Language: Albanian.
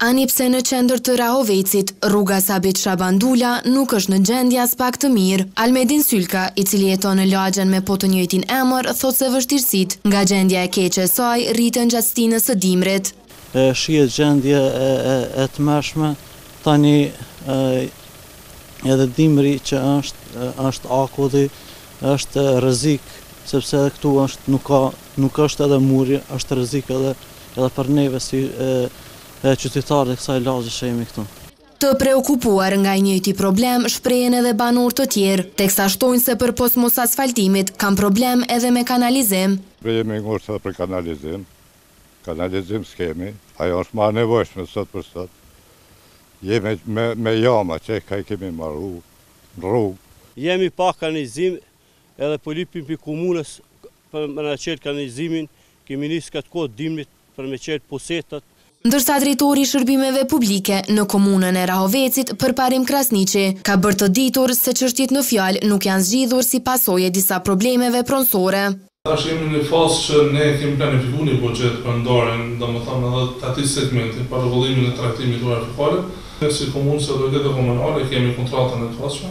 Ani pse në qendër të Rahovecit, rruga Sabit Shabandula nuk është në gjendje aspak të mirë. Almedin Sylka, i cili jeton në lagjen me po të njëjtin emër, thotë se vështirësitë, nga gjendja e keqe e saj, rriten gjatë stinës së dimrit. Shihet gjendja e tmerrshme, tani edhe dimri që është, është akulli, është rrezik, sepse edhe këtu është, nuk ka Nuk është edhe muri, është rrezik edhe edhe për neve si qytetarët e kësaj lagje që jemi këtu. Të preokupuar nga i njëjti problem shprehen edhe banorë të tjerë, teksa shtojnë se përpos mosasfaltimit kanë problem edhe me kanalizim. Ne jemi ngushtë edhe për kanalizim, kanalizim s'kemi, ajo është ma e nevojshme sot për sot. Jemi me me jama që e i kemi marru në rrugë. Jemi pa kanalizim edhe po lipim prej komunës Për me na çel kanalizimin, kemi nis këtë kohë të dimrit për me çel pusetat. Ndërsa drejtori i shërbimeve publike në komunën e Rahovecit, Përparim Krasniqi, ka bërë të ditur se çështjet në fjalë nuk janë zgjidhur si pasojë e disa problemeve pronësore. Tash jemi në një fazë që ne e kemi planifiku një buxhet për ndarjen, domethënë edhe të atij segmenti, për rregullimin e trajtimit të ujërave fekale. Ne si komunë, si autoritet komunale, e kemi kontratën e gatshme.